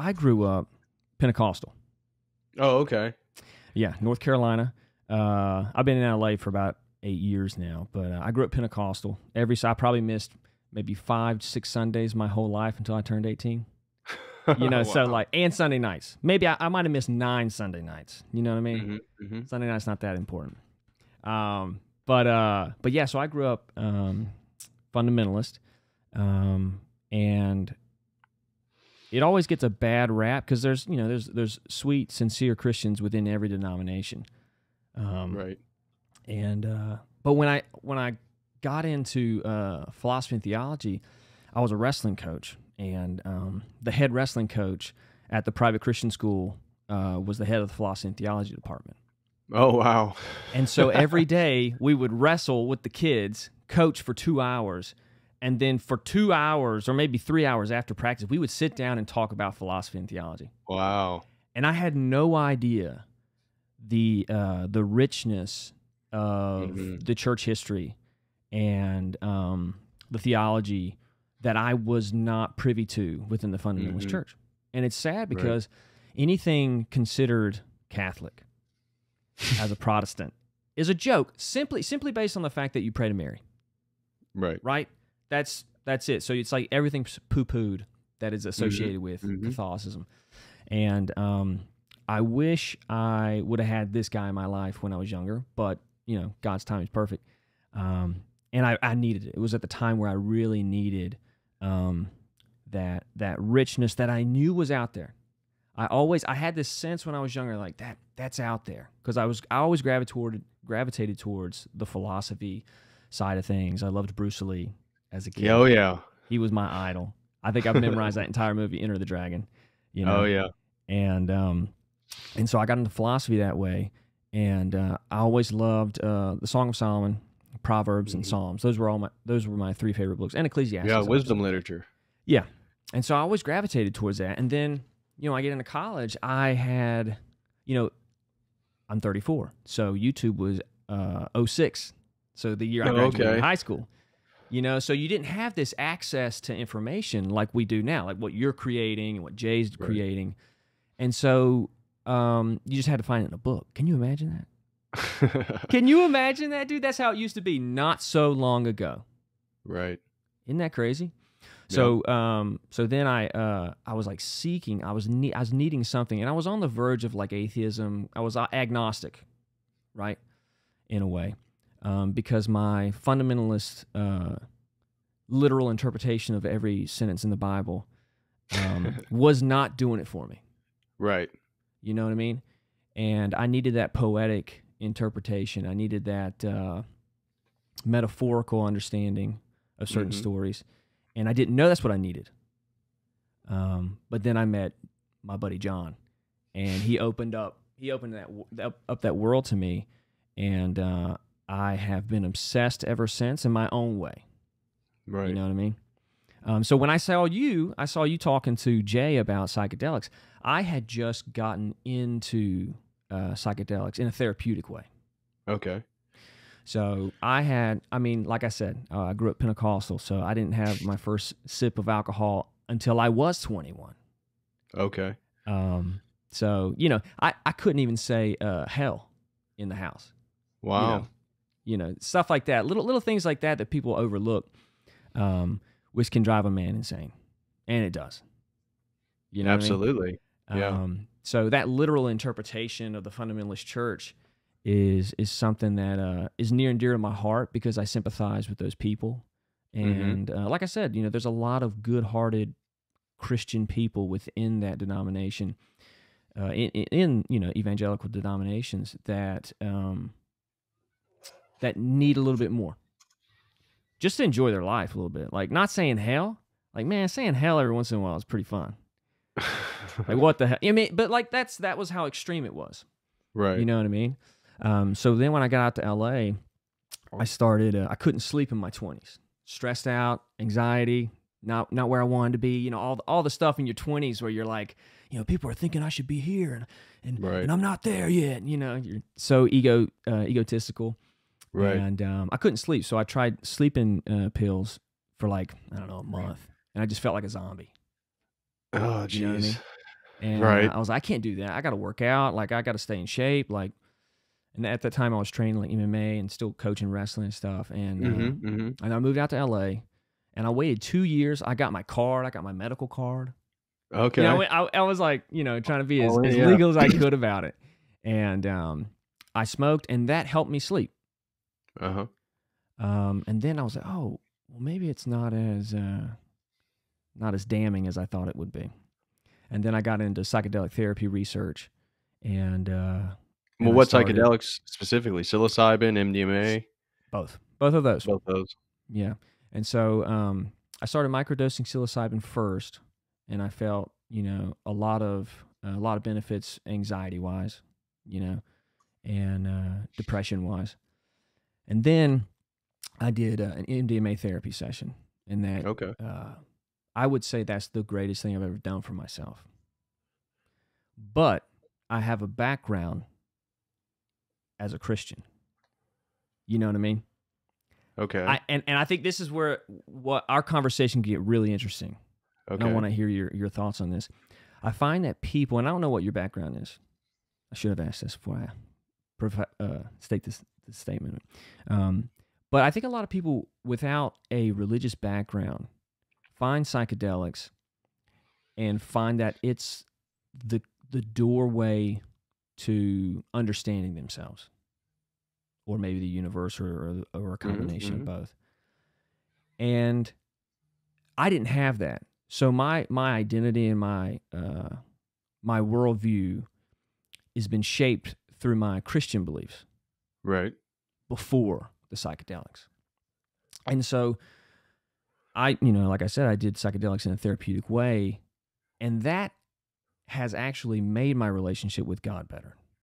I grew up Pentecostal. Oh, okay. Yeah, North Carolina. Uh, I've been in LA for about eight years now, but uh, I grew up Pentecostal. Every so I probably missed maybe five, six Sundays my whole life until I turned eighteen. You know, Wow. so like and Sunday nights. Maybe I, I might have missed nine Sunday nights. You know what I mean? Mhm, mhm. Sunday night's not that important. Um, but uh, but yeah, so I grew up um, fundamentalist, um, and it always gets a bad rap because there's you know there's there's sweet, sincere Christians within every denomination. Um, Right. and uh, but when I when I got into uh, philosophy and theology, I was a wrestling coach, and um, the head wrestling coach at the private Christian school uh, was the head of the philosophy and theology department. Oh, wow. And so every day we would wrestle with the kids, coach for two hours, and then for two hours or maybe three hours after practice, we would sit down and talk about philosophy and theology. Wow. And I had no idea the uh, the richness of Mhm. the church history and um, the theology that I was not privy to within the fundamentalist Mhm. church. And it's sad Right. because anything considered Catholic as a Protestant is a joke simply simply based on the fact that you pray to Mary, Right. right? That's that's it. So it's like everything's poo pooed that is associated with mhm. Catholicism. And um, I wish I would have had this guy in my life when I was younger, but you know, God's time is perfect. Um, and I, I needed it. It was at the time where I really needed um, that that richness that I knew was out there. I always I had this sense when I was younger, like that that's out there because I was I always gravitated gravitated towards the philosophy side of things. I loved Bruce Lee as a kid. Oh, yeah. He was my idol. I think I've memorized that entire movie, Enter the Dragon. You know, Oh, yeah. and um, and so I got into philosophy that way, and uh, I always loved uh, the Song of Solomon, Proverbs, and Mhm. Psalms. Those were all my those were my three favorite books, and Ecclesiastes. Yeah, wisdom literature. Yeah, and so I always gravitated towards that. And then, you know, I get into college, I had, you know, I'm 34. So YouTube was uh 06. So the year I Oh, graduated okay. high school. You know, so you didn't have this access to information like we do now, like what you're creating and what Jay's Right. creating. And so um you just had to find it in a book. Can you imagine that? Can you imagine that, dude? That's how it used to be not so long ago. right. Isn't that crazy? So um so then I uh I was like seeking I was ne- I was needing something and I was on the verge of like atheism. I was uh, agnostic, right? In a way. Um because my fundamentalist uh literal interpretation of every sentence in the Bible um was not doing it for me. Right. You know what I mean? And I needed that poetic interpretation. I needed that uh, metaphorical understanding of certain Mhm. stories, and I didn't know that's what I needed. Um, but then I met my buddy John, and he opened up he opened that up that world to me, and uh, I have been obsessed ever since in my own way. Right. You know what I mean? Um, so when I saw you, I saw you talking to Jay about psychedelics. I had just gotten into uh, psychedelics in a therapeutic way. Okay. So I had, I mean, like I said, uh, I grew up Pentecostal, so I didn't have my first sip of alcohol until I was 21. Okay. Um, so you know, I, I couldn't even say uh, hell in the house. Wow. know, you know stuff like that little little things like that that people overlook um, which can drive a man insane and it does you know what I mean? Absolutely. yeah. um, so that literal interpretation of the fundamentalist church is is something that uh, is near and dear to my heart because I sympathize with those people Mhm. and uh, like I said you know there's a lot of good-hearted Christian people within that denomination uh, in, in, in you know evangelical denominations that um, that need a little bit more. Just to enjoy their life a little bit. Like not saying hell. Like man saying hell every once in a while is pretty fun. Like what the hell I mean but like that's that was how extreme it was. Right. you know what I mean? Um, so then when I got out to LA I started uh, I couldn't sleep in my 20s stressed out anxiety not not where I wanted to be you know all the, all the stuff in your 20s where you're like you know people are thinking I should be here and and, Right. and I'm not there yet you know you're so ego uh, egotistical right. and um, I couldn't sleep so I tried sleeping uh, pills for like I don't know a month and I just felt like a zombie oh, you know I mean? And Right. I was like, I can't do that. I got to work out. Like I got to stay in shape. Like, and at that time I was training like MMA and still coaching wrestling and stuff. And uh, Mm-hmm, mm-hmm. and I moved out to LA, and I waited two years. I got my card. I got my medical card. Okay. You know, I, I was like, you know, trying to be as, Oh, as legal as I could about it. And um, I smoked, and that helped me sleep. Uh huh. Um, and then I was like, oh, well, maybe it's not as uh, not as damning as I thought it would be. And then I got into psychedelic therapy research, and uh, Well, what started- psychedelics specifically? Psilocybin, MDMA, Both, both of those. both those. Yeah. And so um, I started microdosing psilocybin first, and I felt, you know, a lot of a lot of benefits anxiety wise, you know, and uh, depression wise. And then I did uh, an MDMA therapy session, and that Okay. uh, I would say that's the greatest thing I've ever done for myself. But I have a background as a Christian. You know what I mean? Okay. I, and, and I think this is where what our conversation can get really interesting. okay. And I want to hear your, your thoughts on this. I find that people, and I don't know what your background is. I should have asked this before I uh, state this, this statement. Um, but I think a lot of people without a religious background find psychedelics and find that it's the the doorway to understanding themselves, or maybe the universe, or or, or a combination mhm. of both. And I didn't have that, so my my identity and my uh, my worldview has been shaped through my Christian beliefs right. before the psychedelics. And so I, you know, like I said, I did psychedelics in a therapeutic way, and that has actually made my relationship with God better.